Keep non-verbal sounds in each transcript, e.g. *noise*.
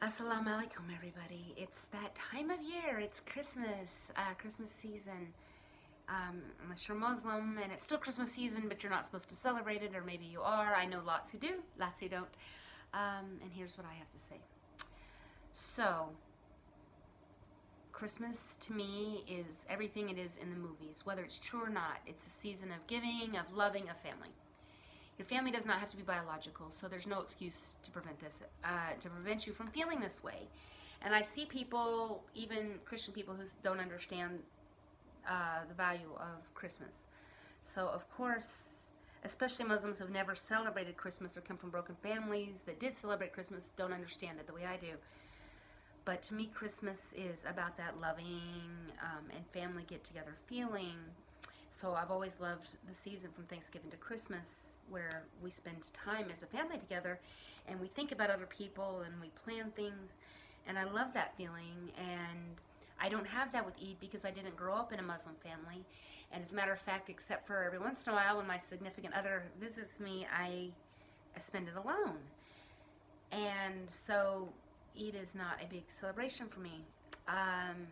Assalamu alaikum everybody. It's that time of year. It's Christmas, uh, Christmas season. Um, unless you're Muslim and it's still Christmas season but you're not supposed to celebrate it or maybe you are. I know lots who do, lots who don't. Um, and here's what I have to say. So, Christmas to me is everything it is in the movies, whether it's true or not. It's a season of giving, of loving, of family. Your family does not have to be biological, so there's no excuse to prevent this, uh, to prevent you from feeling this way. And I see people, even Christian people, who don't understand uh, the value of Christmas. So, of course, especially Muslims who've never celebrated Christmas or come from broken families that did celebrate Christmas don't understand it the way I do. But to me, Christmas is about that loving um, and family get together feeling. So I've always loved the season from Thanksgiving to Christmas where we spend time as a family together and we think about other people and we plan things. And I love that feeling. And I don't have that with Eid because I didn't grow up in a Muslim family. And as a matter of fact, except for every once in a while when my significant other visits me, I, spend it alone. And so Eid is not a big celebration for me. Um,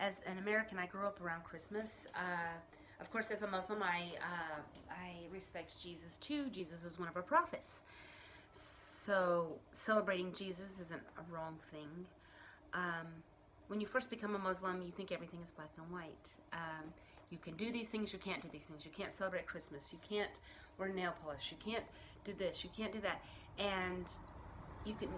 as an American, I grew up around Christmas. Uh, of course, as a Muslim, I, uh, I respect Jesus too. Jesus is one of our prophets. So celebrating Jesus isn't a wrong thing. Um, when you first become a Muslim, you think everything is black and white. Um, you can do these things, you can't do these things. You can't celebrate Christmas. You can't wear nail polish. You can't do this. You can't do that. And you can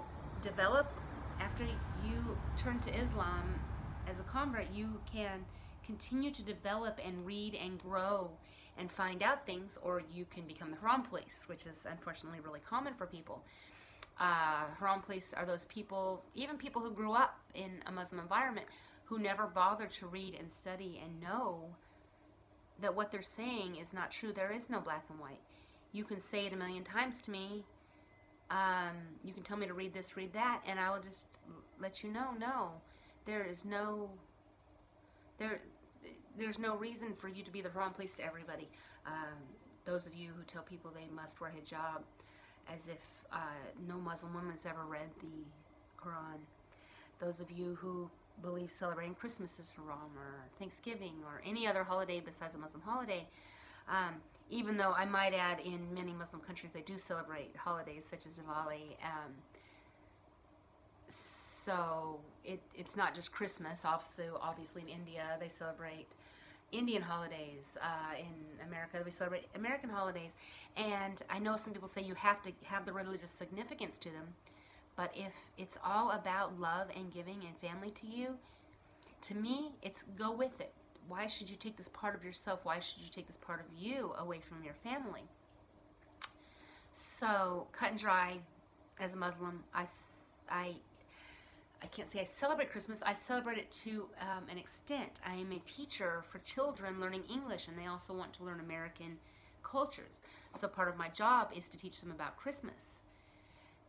develop, after you turn to Islam as a convert, you can continue to develop and read and grow and find out things, or you can become the Haram police, which is unfortunately really common for people. Uh, Haram police are those people, even people who grew up in a Muslim environment, who never bothered to read and study and know that what they're saying is not true. There is no black and white. You can say it a million times to me. Um, you can tell me to read this, read that, and I will just let you know, no, there is no, there, there's no reason for you to be the Haram police to everybody. Um, those of you who tell people they must wear hijab as if uh, no Muslim woman's ever read the Quran. Those of you who believe celebrating Christmas is haram or Thanksgiving or any other holiday besides a Muslim holiday. Um, even though I might add in many Muslim countries they do celebrate holidays such as Diwali. Um, so it, it's not just Christmas. Also, obviously in India they celebrate Indian holidays. Uh, in America we celebrate American holidays. And I know some people say you have to have the religious significance to them. But if it's all about love and giving and family to you, to me, it's go with it. Why should you take this part of yourself? Why should you take this part of you away from your family? So, cut and dry, as a Muslim, I, I I can't say I celebrate Christmas. I celebrate it to um, an extent. I am a teacher for children learning English, and they also want to learn American cultures. So part of my job is to teach them about Christmas.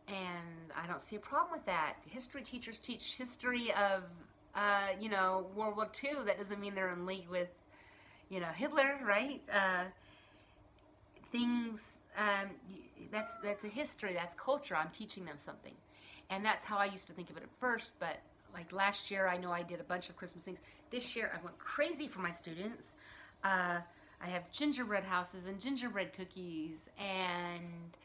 And I don't see a problem with that. History teachers teach history of, uh, you know, World War II. That doesn't mean they're in league with, you know, Hitler, right? Uh, things, um, that's, that's a history, that's culture. I'm teaching them something. And that's how I used to think of it at first, but like last year, I know I did a bunch of Christmas things. This year, I went crazy for my students. Uh, I have gingerbread houses and gingerbread cookies and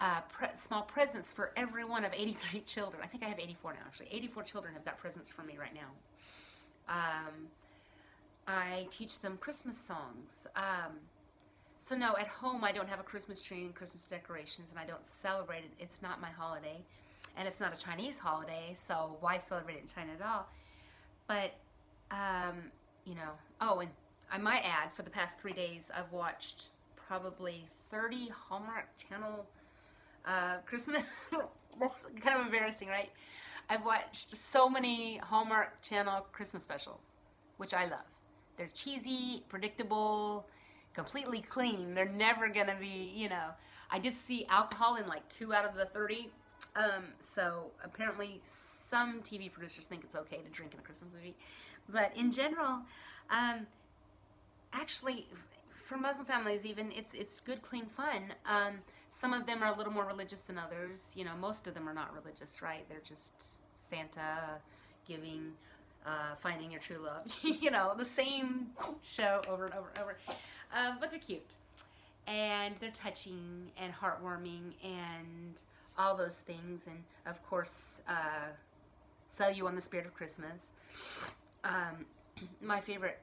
uh, pre small presents for every one of 83 *laughs* children. I think I have 84 now, actually. 84 children have got presents for me right now. Um, I teach them Christmas songs. Um, so no, at home I don't have a Christmas tree and Christmas decorations and I don't celebrate it. It's not my holiday and it's not a Chinese holiday, so why celebrate it in China at all? But, um, you know, oh, and I might add, for the past three days, I've watched probably 30 Hallmark Channel uh, Christmas. *laughs* That's kind of embarrassing, right? I've watched so many Hallmark Channel Christmas specials, which I love. They're cheesy, predictable, completely clean. They're never gonna be, you know. I did see alcohol in like two out of the 30 um, so apparently some TV producers think it's okay to drink in a Christmas movie. But in general, um, actually, for Muslim families, even it's it's good, clean fun. Um, some of them are a little more religious than others. You know, most of them are not religious, right? They're just Santa, giving, uh, finding your true love. *laughs* you know, the same show over and over and over. Uh, but they're cute, and they're touching and heartwarming and all those things. And of course, uh, sell you on the spirit of Christmas. Um, *clears throat* my favorite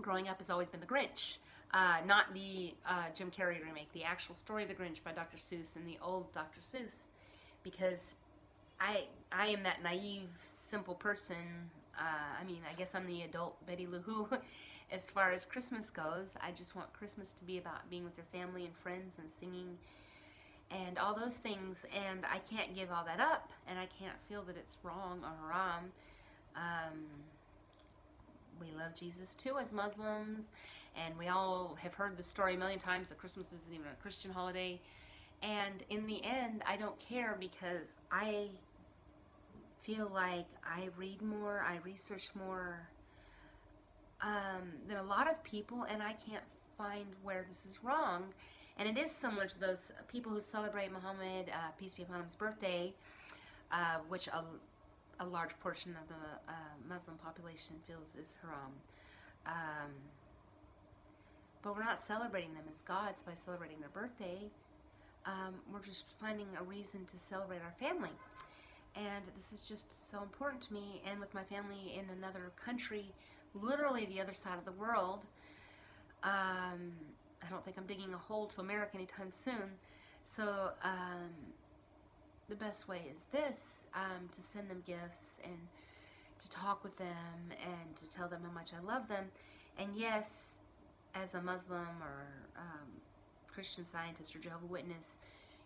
growing up has always been The Grinch. Uh, not the uh, Jim Carrey remake, the actual story of the Grinch by Dr. Seuss and the old Dr. Seuss, because I I am that naive, simple person. Uh, I mean, I guess I'm the adult Betty Lou Who *laughs* as far as Christmas goes. I just want Christmas to be about being with your family and friends and singing and all those things. And I can't give all that up, and I can't feel that it's wrong or haram. Um, we love Jesus too as Muslims, and we all have heard the story a million times that Christmas isn't even a Christian holiday. And in the end, I don't care because I feel like I read more, I research more um, than a lot of people, and I can't find where this is wrong. And it is similar to those people who celebrate Muhammad, uh, peace be upon him's birthday, uh, which a, a large portion of the uh, Muslim population feels is haram. Um, but we're not celebrating them as gods by celebrating their birthday. Um, we're just finding a reason to celebrate our family. And this is just so important to me. And with my family in another country, literally the other side of the world, um, I don't think I'm digging a hole to America anytime soon. So um, the best way is this um, to send them gifts and to talk with them and to tell them how much I love them. And yes, as a Muslim or um, Christian scientist or Jehovah Witness,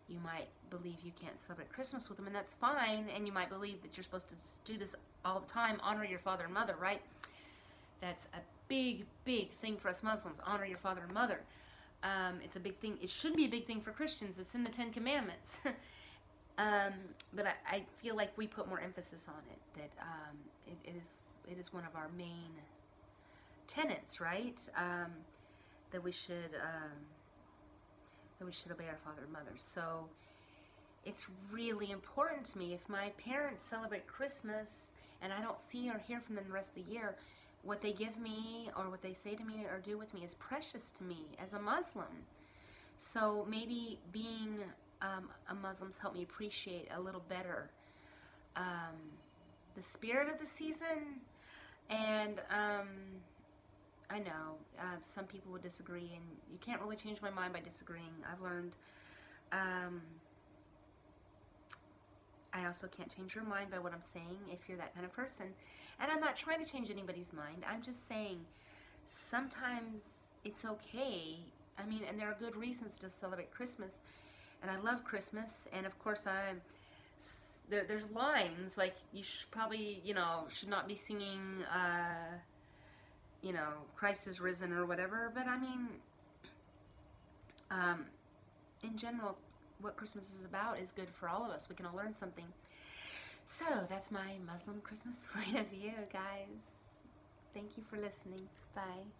you might believe you can't celebrate Christmas with them, and that's fine. And you might believe that you're supposed to do this all the time, honor your father and mother, right? That's a big, big thing for us Muslims. Honor your father and mother. Um, it's a big thing. It should be a big thing for Christians. It's in the Ten Commandments. *laughs* Um, but I, I, feel like we put more emphasis on it. That um, it, it is it is one of our main tenets, right? Um, that we should um, that we should obey our father and mother. So it's really important to me. If my parents celebrate Christmas and I don't see or hear from them the rest of the year, what they give me or what they say to me or do with me is precious to me as a Muslim. So maybe being um, a Muslims helped me appreciate a little better um, the spirit of the season. And um, I know uh, some people would disagree, and you can't really change my mind by disagreeing. I've learned. I also can't change your mind by what I'm saying if you're that kind of person. And I'm not trying to change anybody's mind. I'm just saying sometimes it's okay. I mean, and there are good reasons to celebrate Christmas and I love Christmas. And of course, I'm there. There's lines like you should probably, you know, should not be singing, uh, you know, Christ is risen or whatever. But I mean, um, in general, what Christmas is about is good for all of us. We can all learn something. So that's my Muslim Christmas *laughs* point of view, guys. Thank you for listening. Bye.